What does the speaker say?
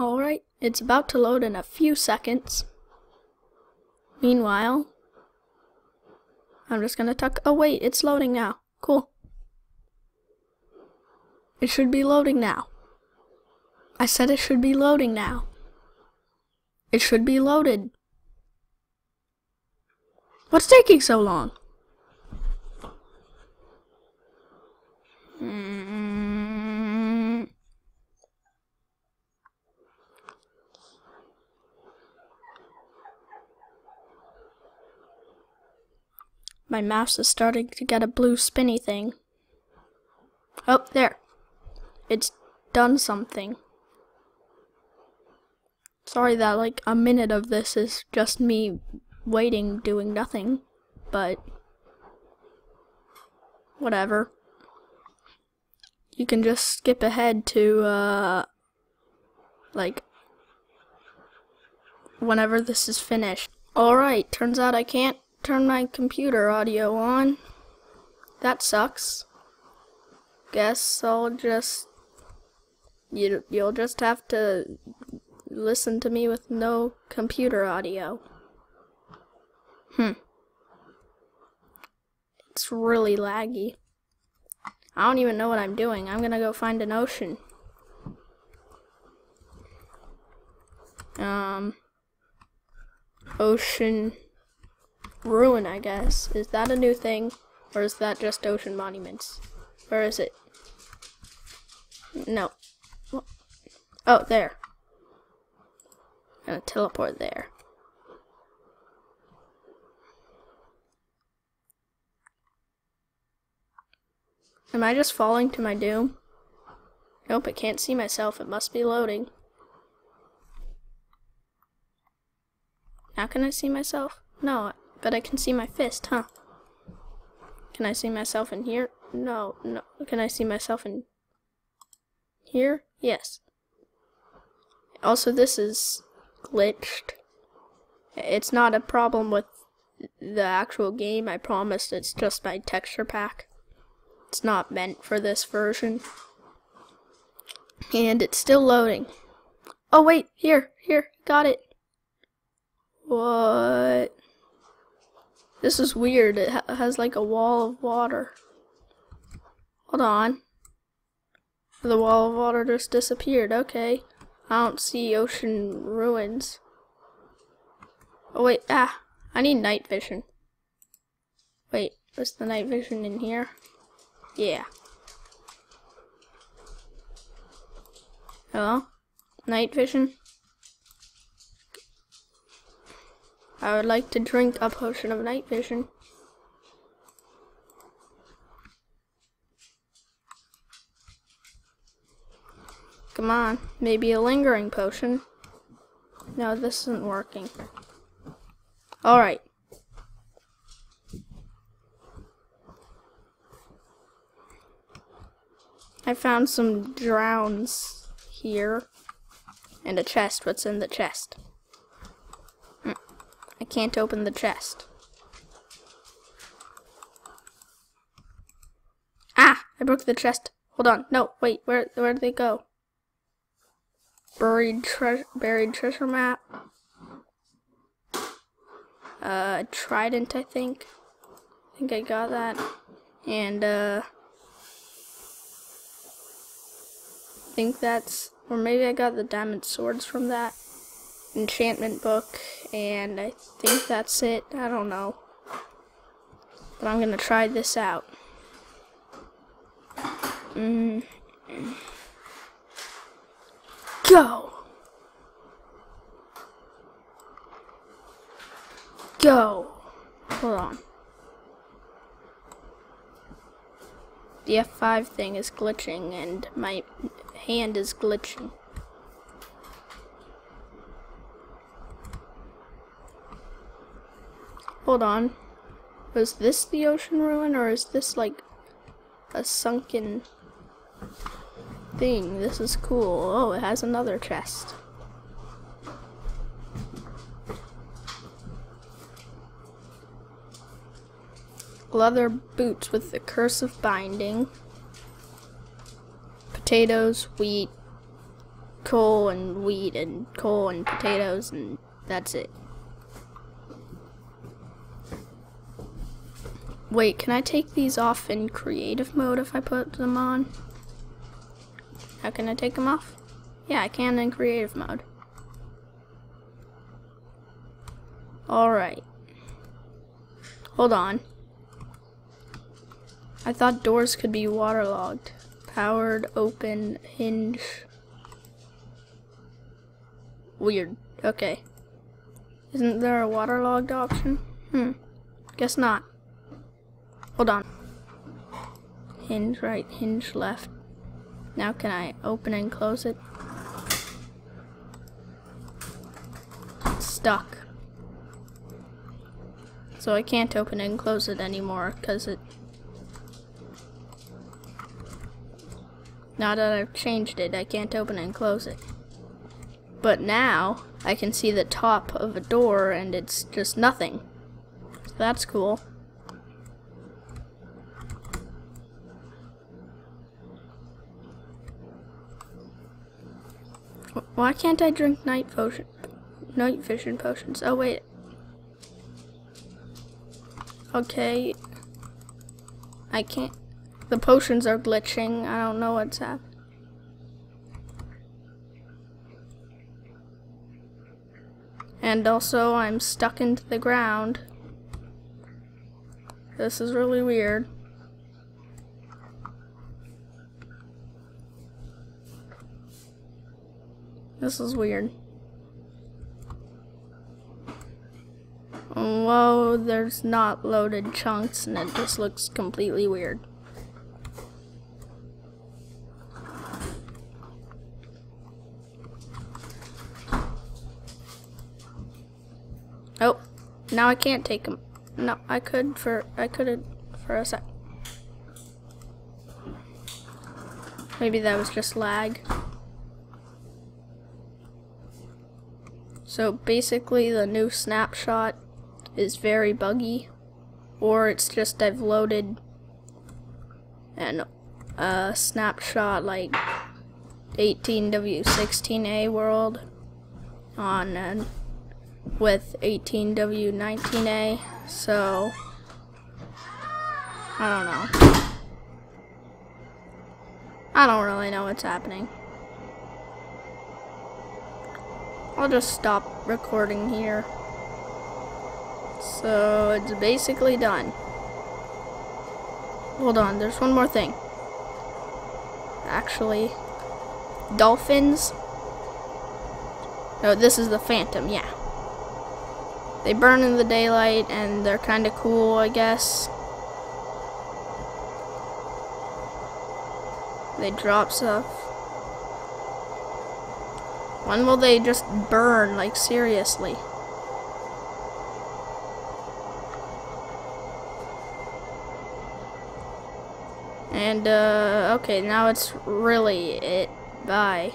Alright, it's about to load in a few seconds. Meanwhile, I'm just gonna tuck. Oh, wait, it's loading now. Cool. It should be loading now. I said it should be loading now. It should be loaded. What's taking so long? Mm. My mouse is starting to get a blue spinny thing. Oh, there. It's done something. Sorry that like a minute of this is just me waiting doing nothing, but whatever. You can just skip ahead to uh like whenever this is finished. Alright, turns out I can't turn my computer audio on. That sucks. Guess I'll just you you'll just have to listen to me with no computer audio. Hmm. It's really laggy. I don't even know what I'm doing. I'm gonna go find an ocean. Um, ocean ruin, I guess. Is that a new thing? Or is that just ocean monuments? Where is it? No. Oh, there. I'm gonna teleport there. Am I just falling to my doom? Nope, I can't see myself. It must be loading. Now can I see myself? No, but I can see my fist, huh? Can I see myself in here? No, no. Can I see myself in here? Yes. Also, this is glitched. It's not a problem with the actual game, I promise. It's just my texture pack. It's not meant for this version. And it's still loading. Oh, wait, here, here, got it. What? This is weird. It ha has like a wall of water. Hold on. The wall of water just disappeared. Okay. I don't see ocean ruins. Oh wait, ah. I need night vision. Wait, was the night vision in here? Yeah. Hello? Night vision? I would like to drink a potion of night vision. Come on, maybe a lingering potion. No, this isn't working. Alright. I found some drowns here. And a chest. What's in the chest? I can't open the chest. Ah! I broke the chest. Hold on. No, wait. Where where did they go? Buried treasure buried treasure map. Uh trident, I think. I think I got that. And uh I think that's or maybe I got the diamond swords from that enchantment book, and I think that's it. I don't know. But I'm gonna try this out. Mm. Go! Go! Hold on. The F5 thing is glitching, and my hand is glitching. Hold on. Was this the ocean ruin or is this like a sunken thing? This is cool. Oh, it has another chest. Leather boots with the curse of binding. Potatoes, wheat, coal and wheat and coal and potatoes and that's it. Wait, can I take these off in creative mode if I put them on? How can I take them off? Yeah, I can in creative mode. Alright. Hold on. I thought doors could be waterlogged. Powered, open, hinge. Weird. Okay. Isn't there a waterlogged option? Hmm. Guess not. Hold on. Hinge right, hinge left. Now can I open and close it? Stuck. So I can't open and close it anymore because it... Now that I've changed it, I can't open and close it. But now, I can see the top of a door and it's just nothing. So that's cool. Why can't I drink night potion, night vision potions? Oh wait. Okay. I can't. The potions are glitching. I don't know what's happening. And also, I'm stuck into the ground. This is really weird. This is weird. Whoa, there's not loaded chunks and it just looks completely weird. Oh, now I can't take them. No, I could for, I could for a sec. Maybe that was just lag. So basically the new snapshot is very buggy or it's just I've loaded an a snapshot like 18W16A world on and with 18W19A so I don't know. I don't really know what's happening I'll just stop recording here. So it's basically done. Hold on, there's one more thing. Actually, dolphins. No, this is the phantom, yeah. They burn in the daylight and they're kind of cool, I guess. They drop stuff. When will they just burn, like seriously? And, uh, okay, now it's really it. Bye.